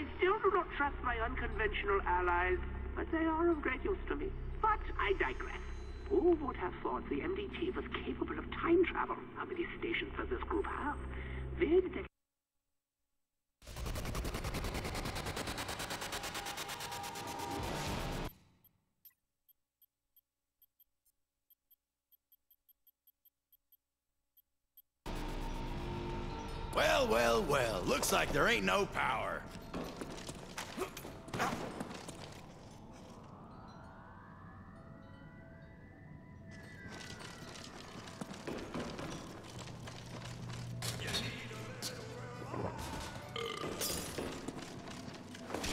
I still do not trust my unconventional allies, but they are of great use to me. But I digress. Who would have thought the MDT was capable of time travel? How many stations does this group have? Where did they... Well, well, well. Looks like there ain't no power.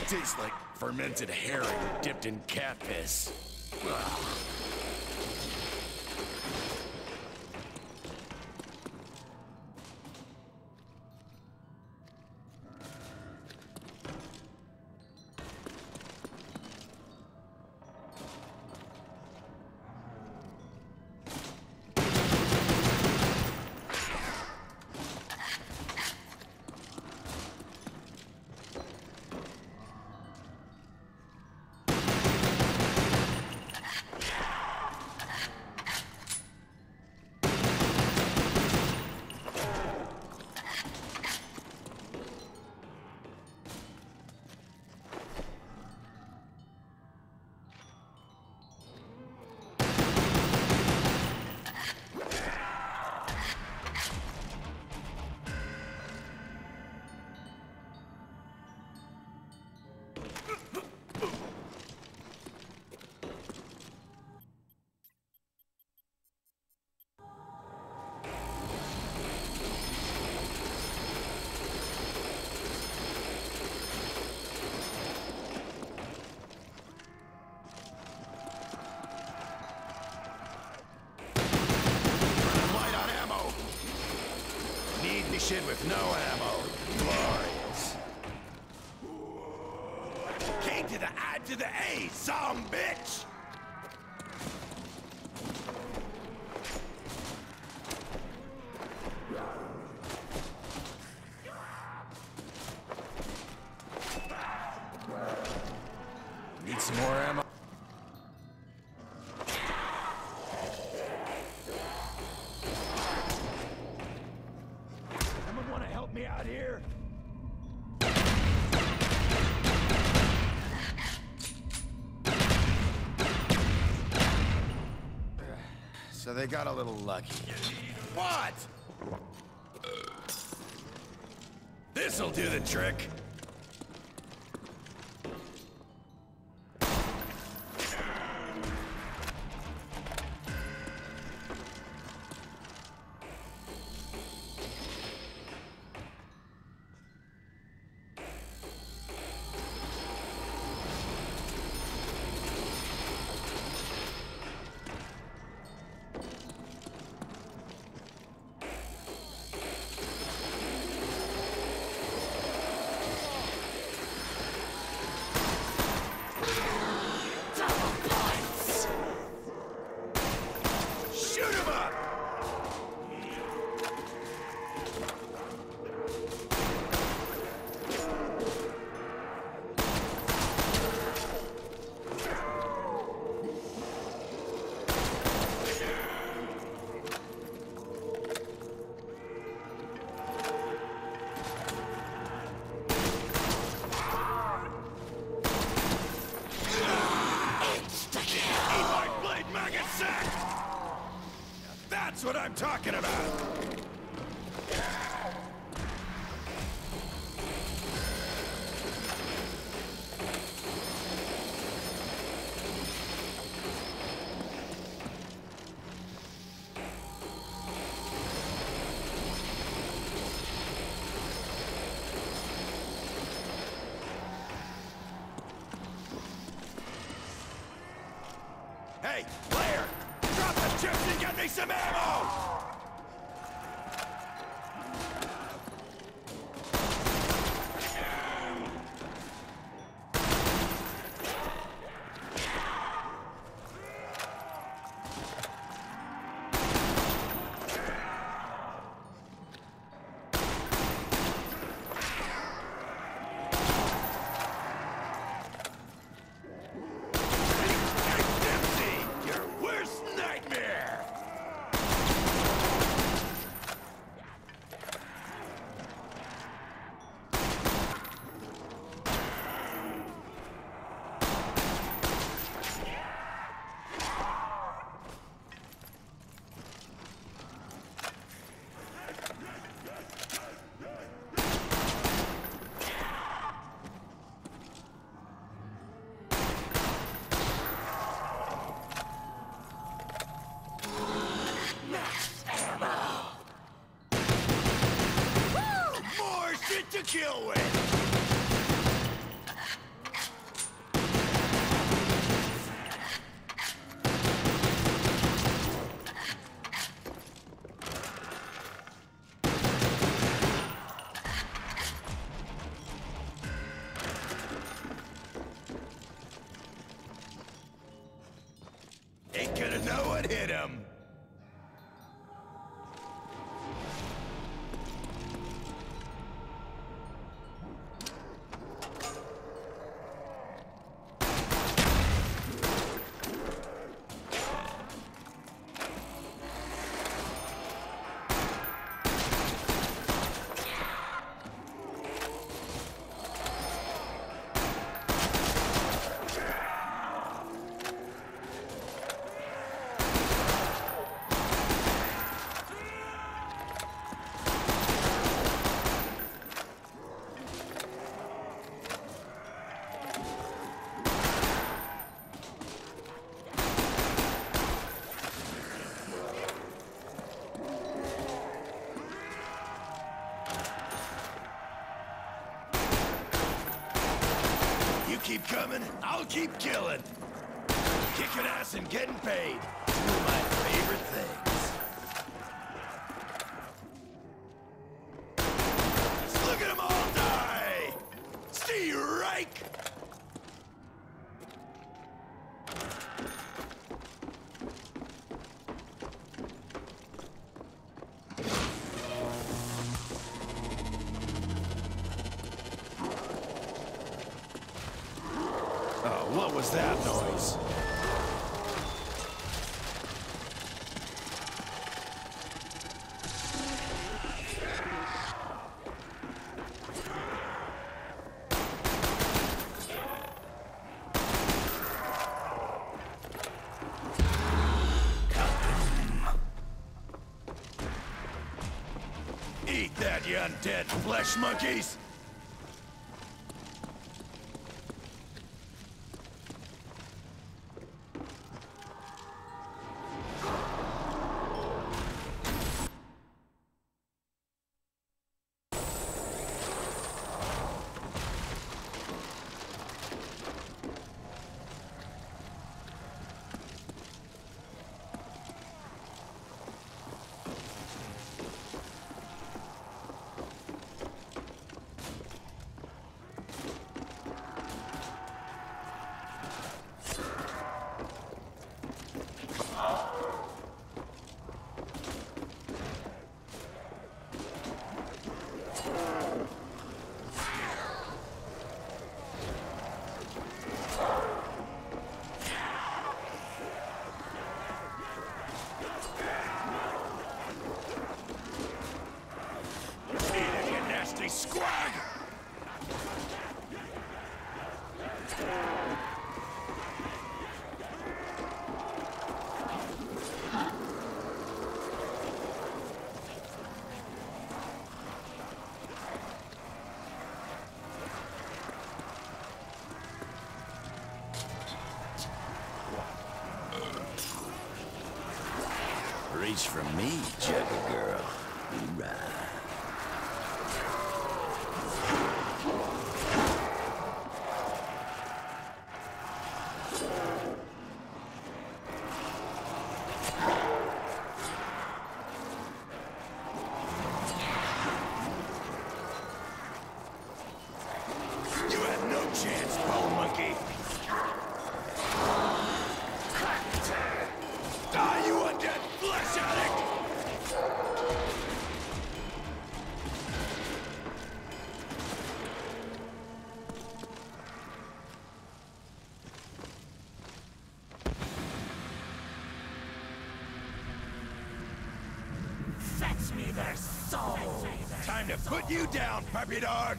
Tastes like fermented herring dipped in cat piss. Light shit with no ammo. Glorious. K to the I to the A, some bitch. They got a little lucky. What? This'll do the trick. Talking about! Hey, player! Drop the chips and get me some ammo! hit him. I'll keep killing. Kicking ass and getting paid. was that noise? message from me, Jugger Girl. you down, puppy Dog!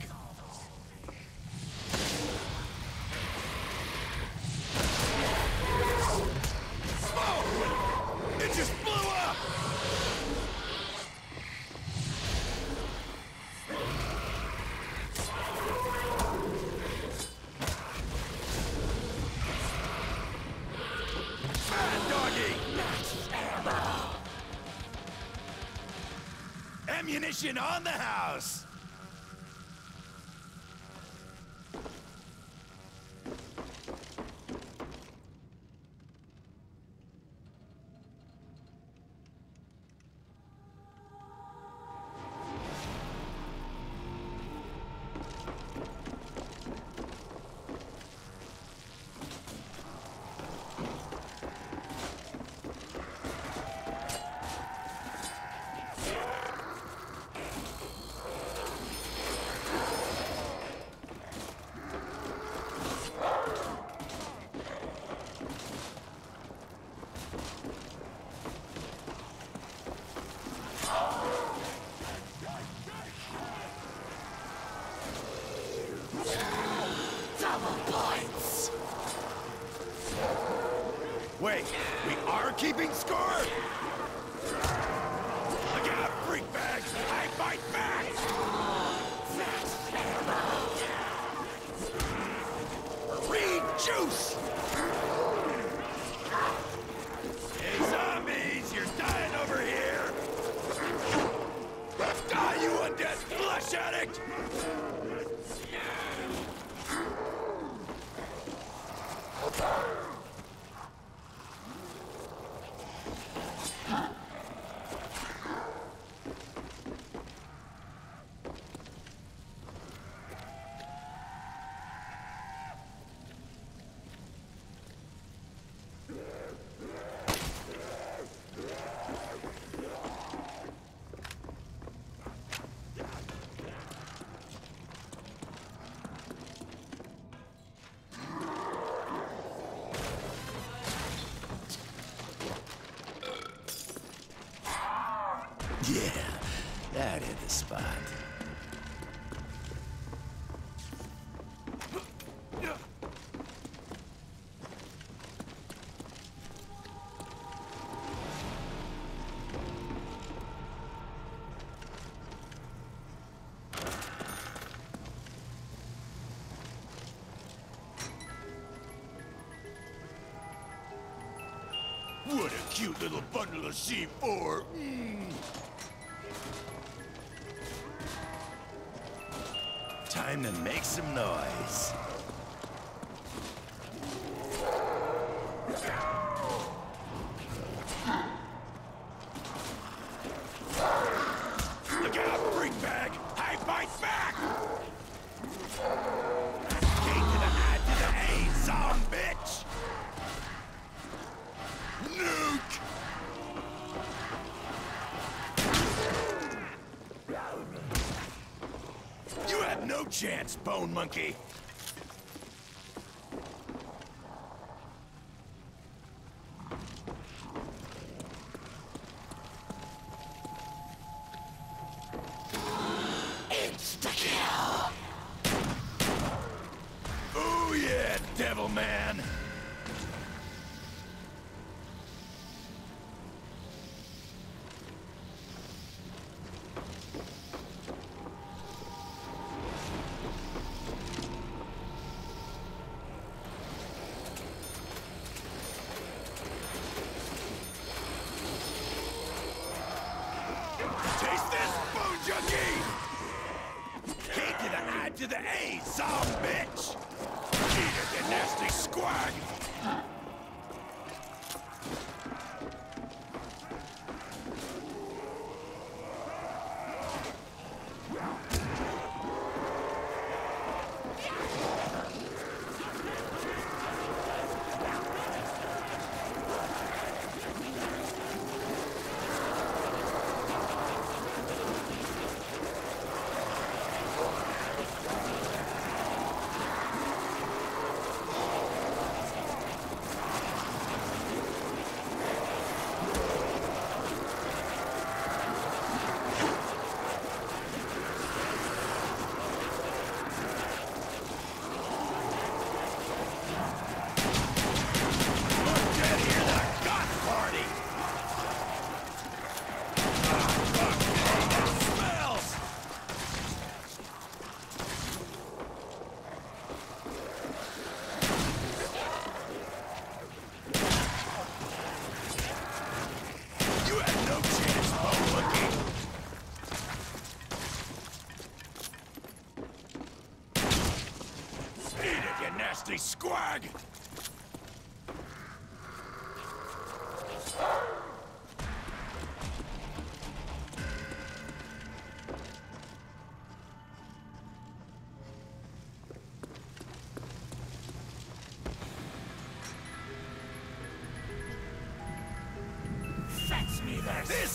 ammunition on the house! spot. What a cute little bundle of C4! chance, Bone Monkey.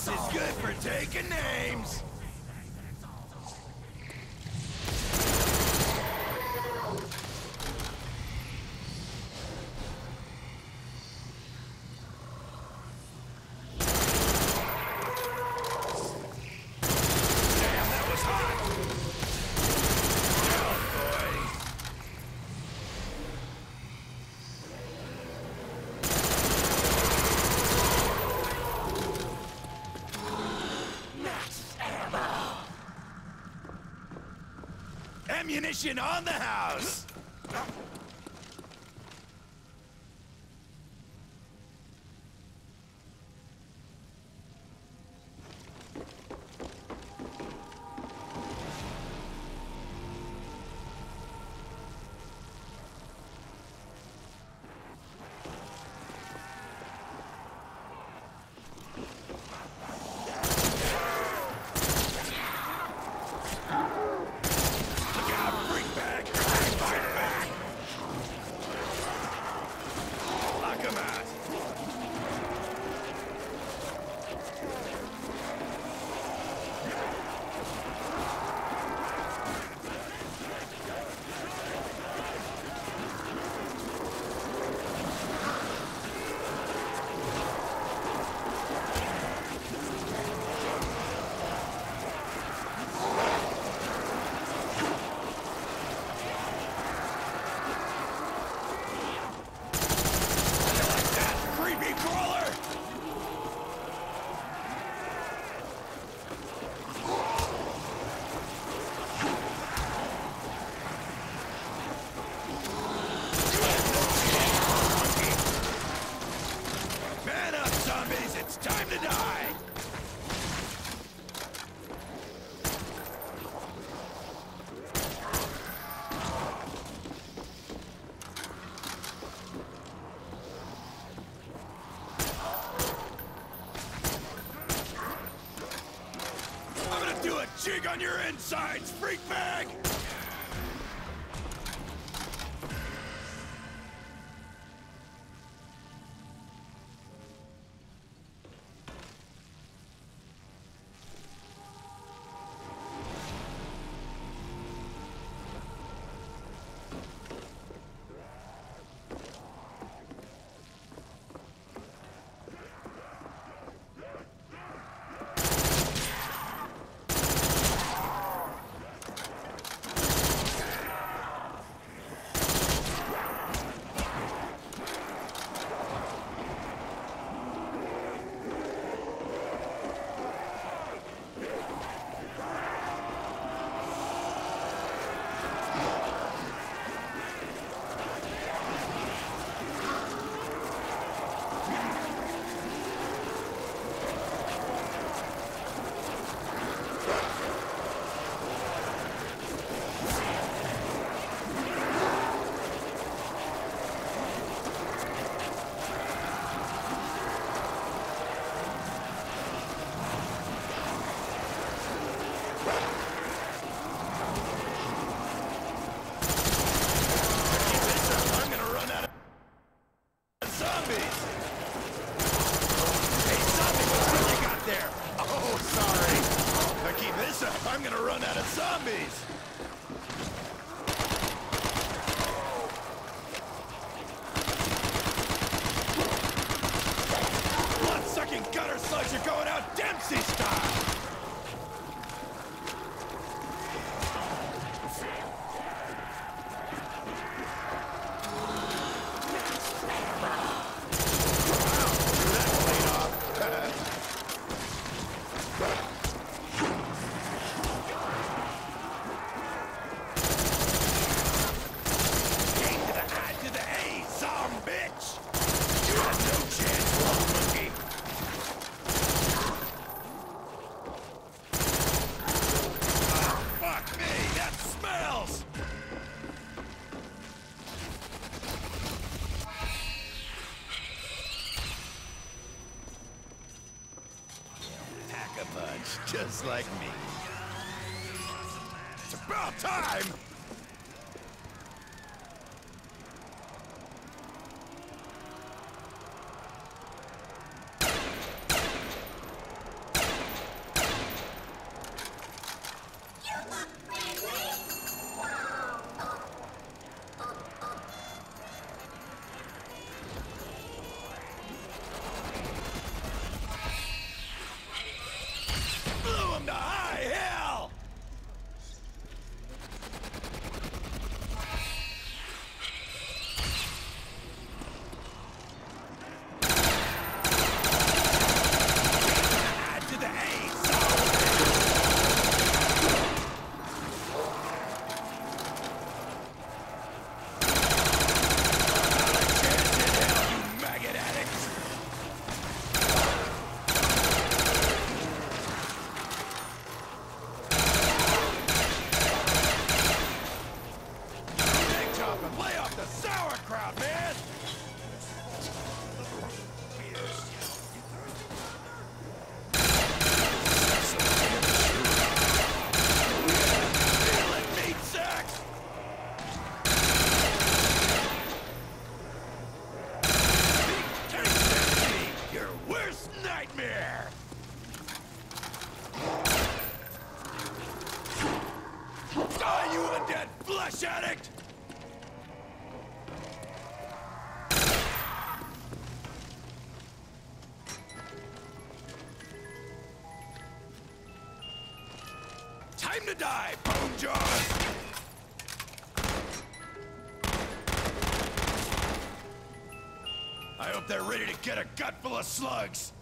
This is good for taking names! on the house. inside like you're going out Dempsey style! Gut full of slugs.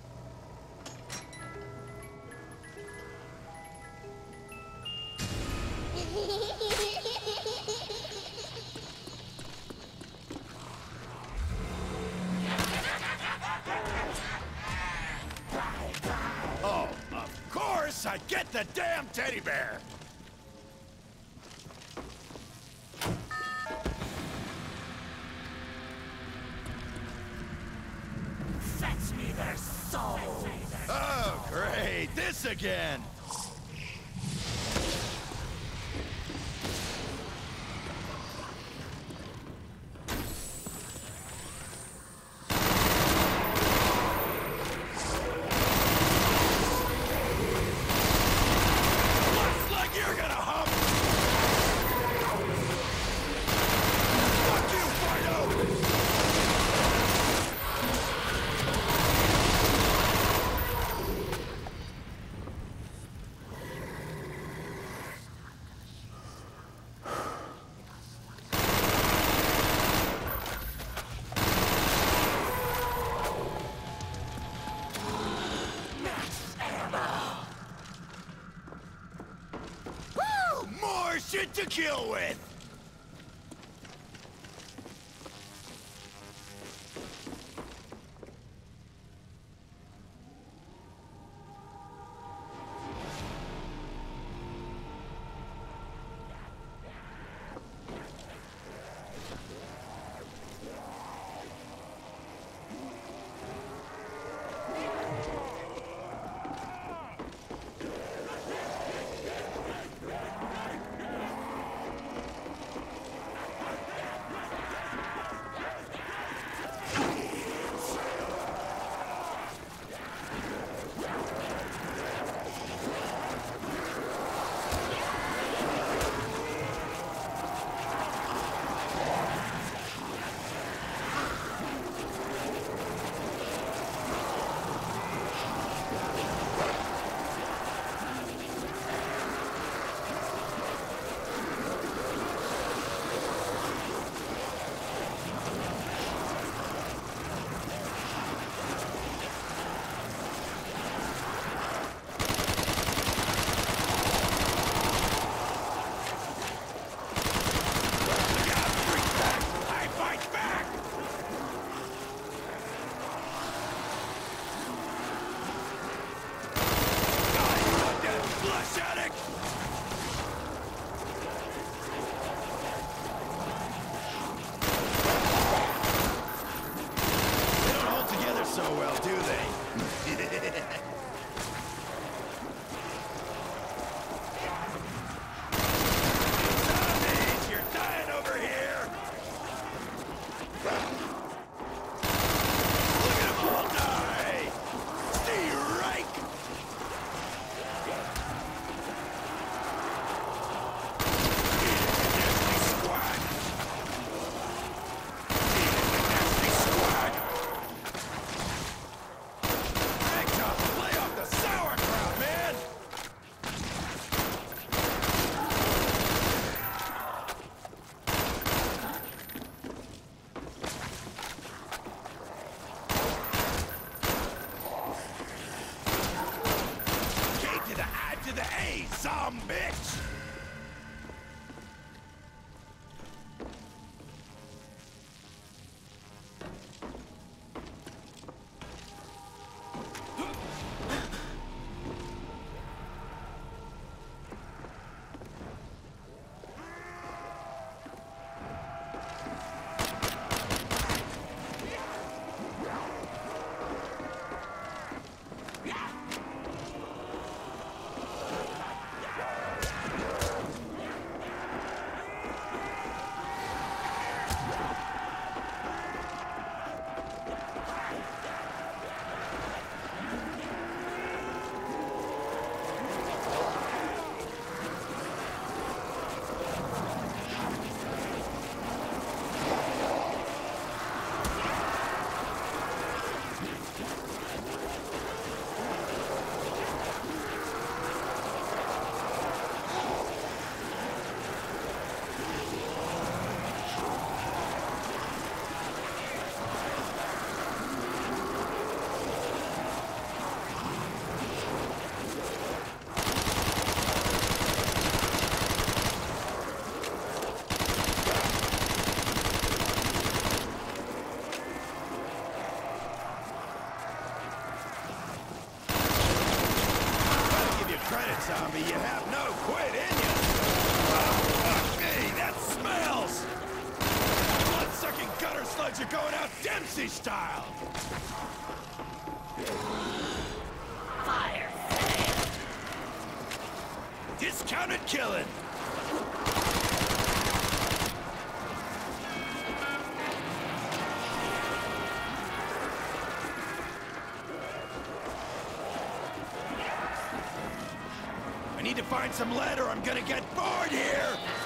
Again. Looks like you're gonna hump. Fuck you, Fido! Woo! More shit to kill with! Need to find some lead or I'm gonna get bored here!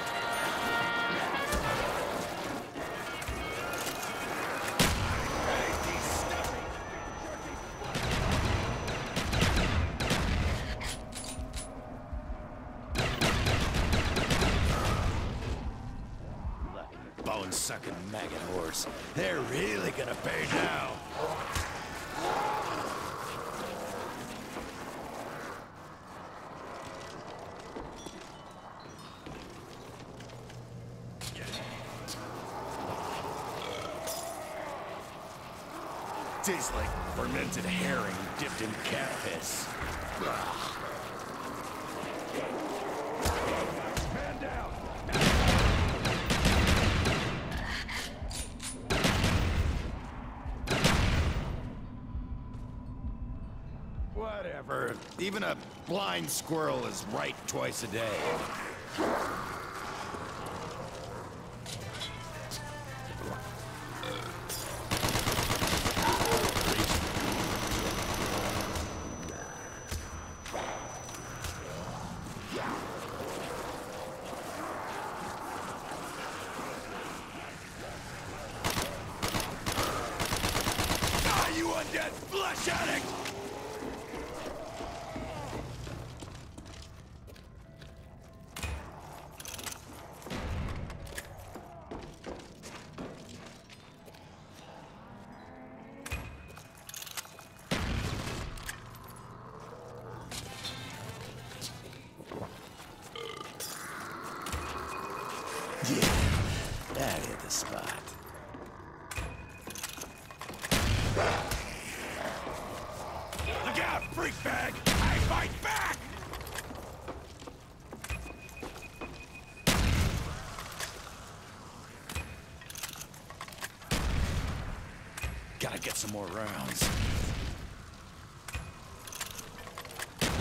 Tastes like fermented herring dipped in cat piss. Down! Whatever. Even a blind squirrel is right twice a day. Gotta get some more rounds.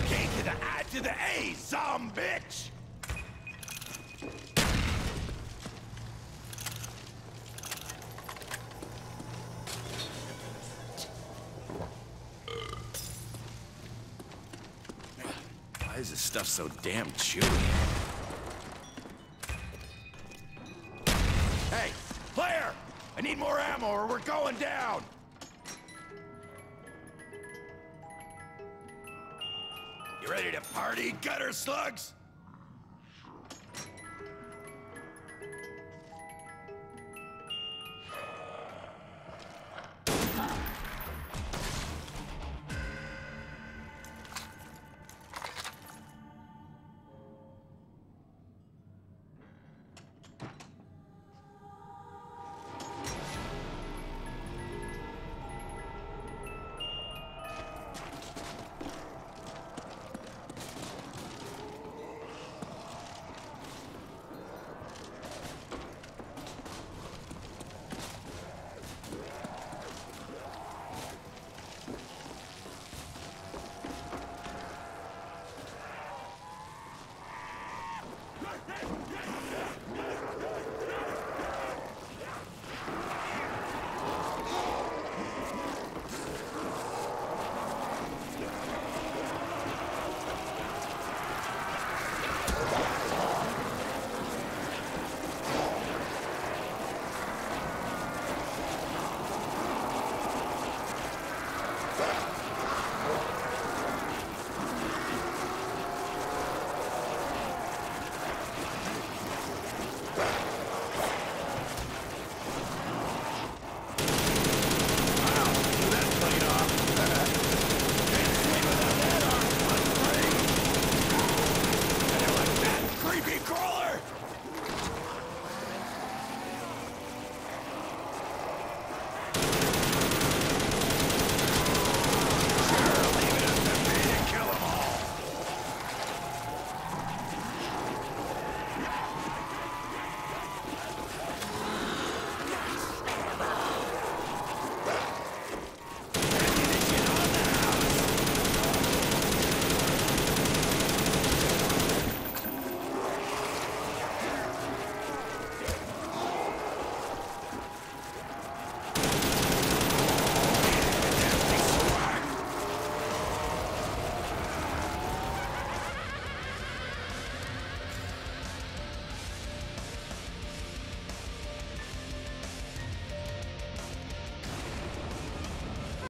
K to the I to the A, some bitch! Why is this stuff so damn chewy? Hey, player! I need more ammo or we're going down! Gutter slugs?